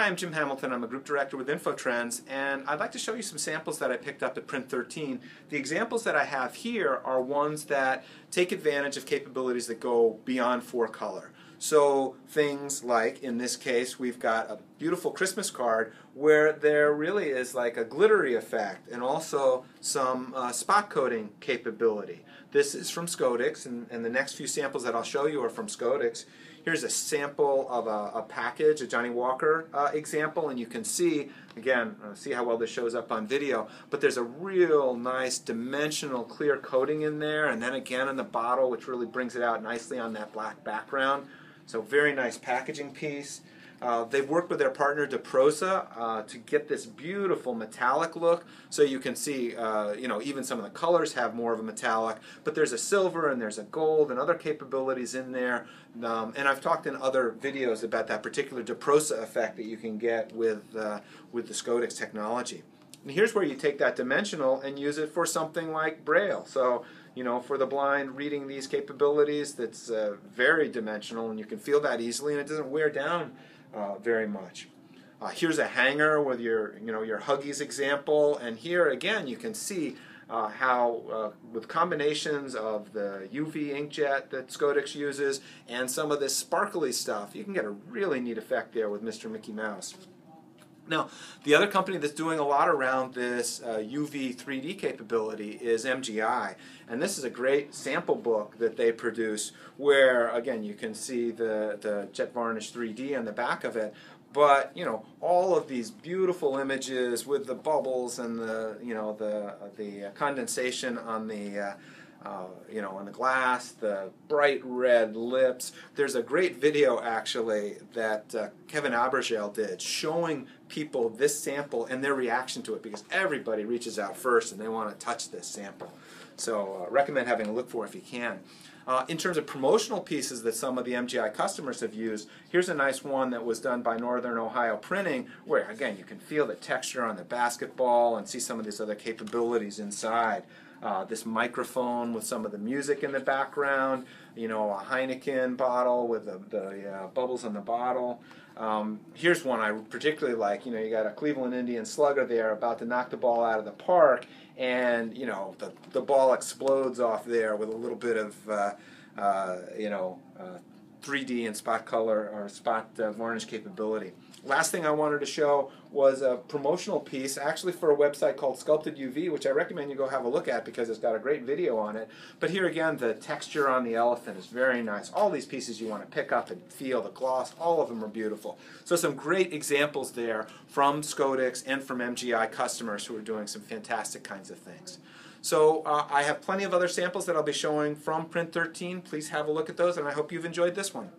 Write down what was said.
Hi, I'm Jim Hamilton. I'm a group director with InfoTrends, and I'd like to show you some samples that I picked up at Print 13. The examples that I have here are ones that take advantage of capabilities that go beyond four color. So things like, in this case, we've got a beautiful Christmas card where there really is like a glittery effect and also some uh, spot coating capability. This is from Scodix, and, and, the next few samples that I'll show you are from Scodix. Here's a sample of a, a package, a Johnnie Walker uh, example, and you can see, again, uh, see how well this shows up on video, but there's a real nice dimensional clear coating in there, and then again in the bottle, which really brings it out nicely on that black background. So very nice packaging piece. Uh, they've worked with their partner DeProsa uh, to get this beautiful metallic look. So you can see, uh, you know, even some of the colors have more of a metallic, but there's a silver and there's a gold and other capabilities in there. Um, and I've talked in other videos about that particular DeProsa effect that you can get with, uh, with the Scodix technology. And here's where you take that dimensional and use it for something like Braille. So, you know, for the blind, reading these capabilities, that's uh, very dimensional, and you can feel that easily, and it doesn't wear down uh, very much. Uh, here's a hanger with your, you know, your Huggies example, and here again you can see uh, how uh, with combinations of the UV inkjet that Scodix uses and some of this sparkly stuff, you can get a really neat effect there with Mr. Mickey Mouse. Now, the other company that's doing a lot around this uh, UV 3D capability is MGI. And this is a great sample book that they produce where, again, you can see the, the Jet Varnish 3D on the back of it. But, you know, all of these beautiful images with the bubbles and the, you know, the, the condensation on the uh, uh, you know, on the glass, the bright red lips. There's a great video actually that uh, Kevin Abergel did showing people this sample and their reaction to it because everybody reaches out first and they want to touch this sample. So uh, recommend having a look for if you can. Uh, in terms of promotional pieces that some of the MGI customers have used, here's a nice one that was done by Northern Ohio Printing, where again you can feel the texture on the basketball and see some of these other capabilities inside uh, this microphone with some of the music in the background, you know, a Heineken bottle with the, the uh, bubbles on the bottle. Um, here's one I particularly like. You know, you got a Cleveland Indian slugger there about to knock the ball out of the park, and you know the the ball explodes off there with a little bit of uh, uh, you know 3D uh, and spot color or spot uh, varnish capability. Last thing I wanted to show was a promotional piece, actually for a website called Sculpted UV, which I recommend you go have a look at because it's got a great video on it. But here again, the texture on the elephant is very nice. All these pieces you want to pick up and feel, the gloss, all of them are beautiful. So some great examples there from Scodix and from MGI customers who are doing some fantastic kinds of things. So uh, I have plenty of other samples that I'll be showing from Print 13. Please have a look at those, and I hope you've enjoyed this one.